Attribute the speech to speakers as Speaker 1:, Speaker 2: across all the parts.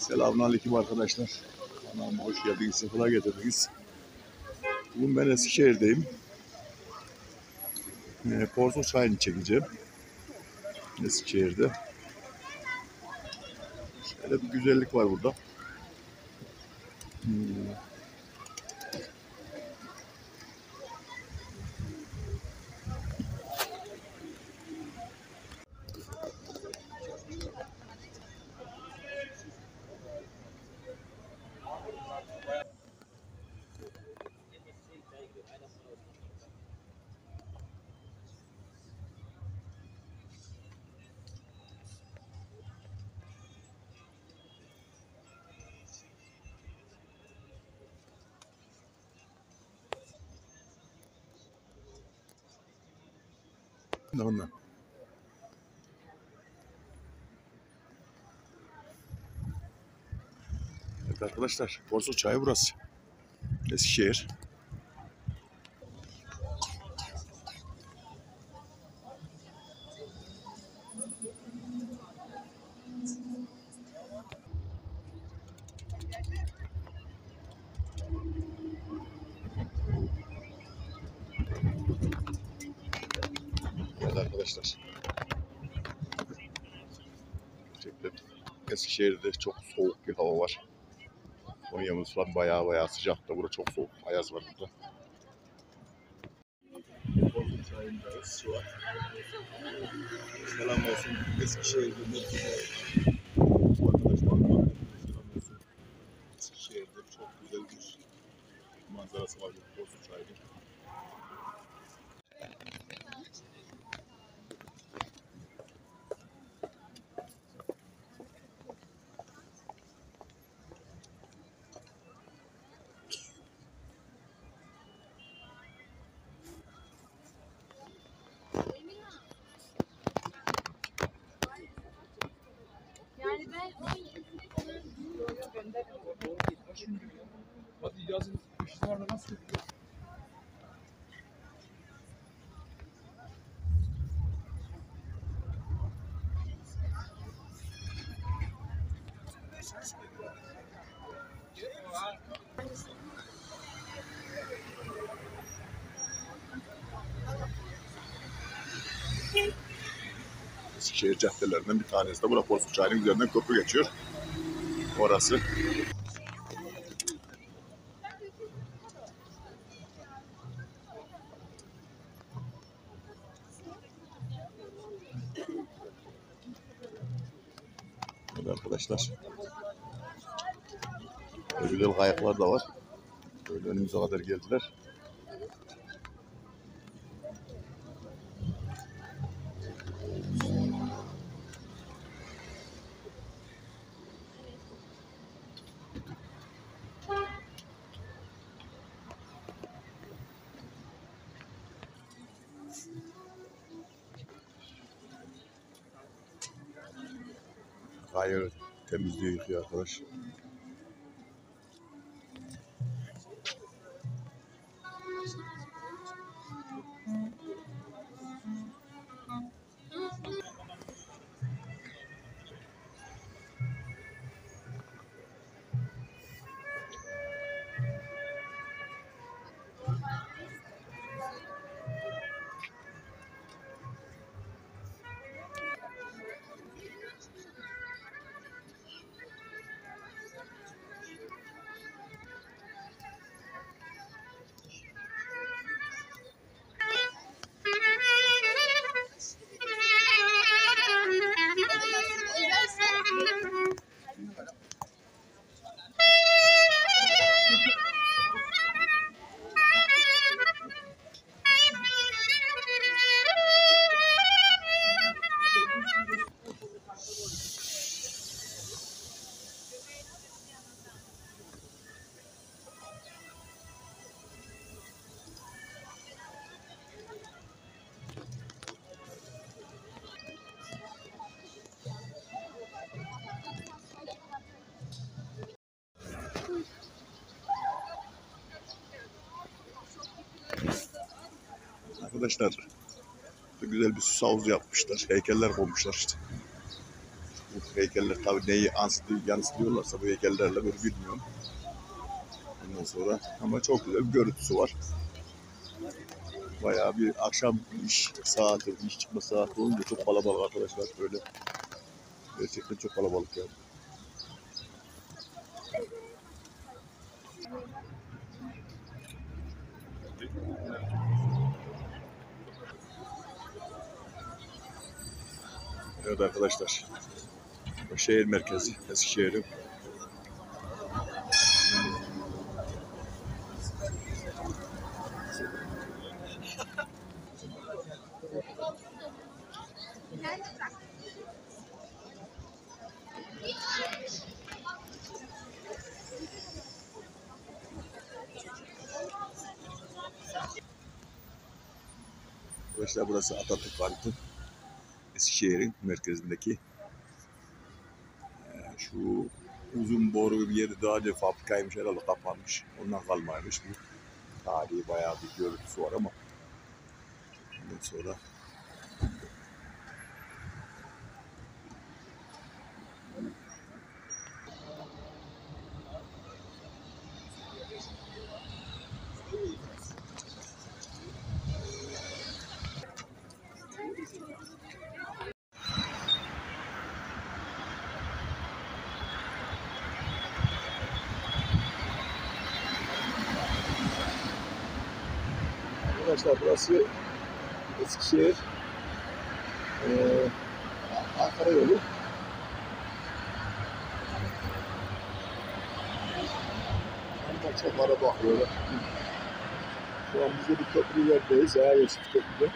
Speaker 1: Selamünaleyküm arkadaşlar. Kanalıma hoş geldiniz, sefalar getirdiniz. Bugün ben Eskişehir'deyim. Ee, Porto çayını çekeceğim. Eskişehir'de. Şöyle bir güzellik var burada. Hmm. Ne ondan? Evet arkadaşlar, Porto çayı burası. Eskişehir. Evet arkadaşlar. Gerçekten Eskişehir'de çok soğuk bir hava var. Konya'mız falan bayağı bayağı sıcakta. Burada çok soğuk. Ayaz var burada. Selam olsun Eskişehir'de olsun. Eskişehir'de çok güzel bir manzarası var. Çayının. Eskişehir caddelerinden bir tanesi de burada Porsu Çayı'nın üzerinden köprü geçiyor. Orası. Evet arkadaşlar. Böyle güzel kayaklar da var. Böyle önümüze kadar geldiler. Hayır temizliği yıkıyor arkadaş. Arkadaşlar güzel bir süs havuzu yapmışlar. Heykeller koymuşlar işte. heykeller tabii neyi yansıtıyor, yansıtıyorlarsa bu heykellerle böyle bilmiyorum. Ondan sonra ama çok güzel bir görüntüsü var. Bayağı bir akşam iş saati, iş çıkma saati olunca çok kalabalık arkadaşlar böyle. Gerçekten çok kalabalık yani. Evet arkadaşlar. Şehir merkezi Eskişehir'in. Arkadaşlar burası Atatürk Parkı. Eskişehir'in merkezindeki Ee, şu uzun boru bir yeri daha önce fabrikaymış herhalde kapanmış. Ondan kalmaymış bu. Tarihi bayağı bir görüntüsü var ama ondan sonra Arkadaşlar burası Eskişehir eee Ankara yolu. Ama çok araba bakıyorlar. Şu an biz de bir köprü yerdeyiz. Ayağa geçtik köprüde.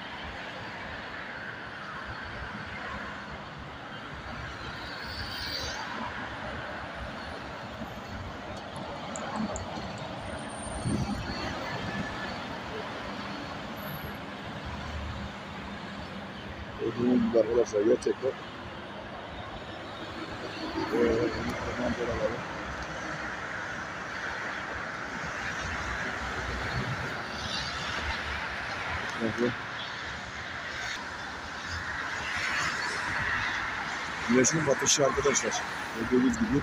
Speaker 1: Gördüğünüz gibi arkadaşlar gerçekten eee manzaraları Bakın. Güneşin batışı arkadaşlar. Gördüğünüz gibi.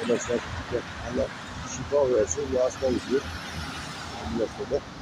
Speaker 1: Arkadaşlar Allah şifa versin. Bu hasta oluyor. Millete de.